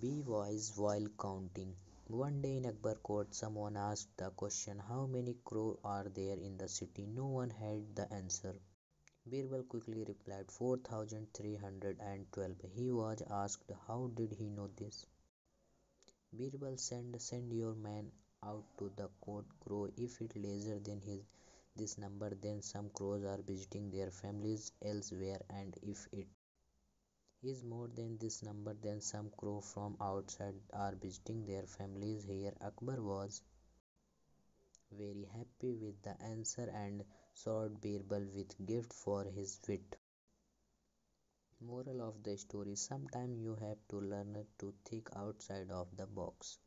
Be wise while counting. One day in Akbar court, someone asked the question, How many crows are there in the city? No one had the answer. Birbal quickly replied, 4312. He was asked, How did he know this? Birbal said, Send your man out to the court crow. If it lesser than his this number, then some crows are visiting their families elsewhere, and if it is more than this number, then some crow from outside are visiting their families here. Akbar was very happy with the answer and sought Birbal with gift for his wit. Moral of the story Sometimes you have to learn to think outside of the box.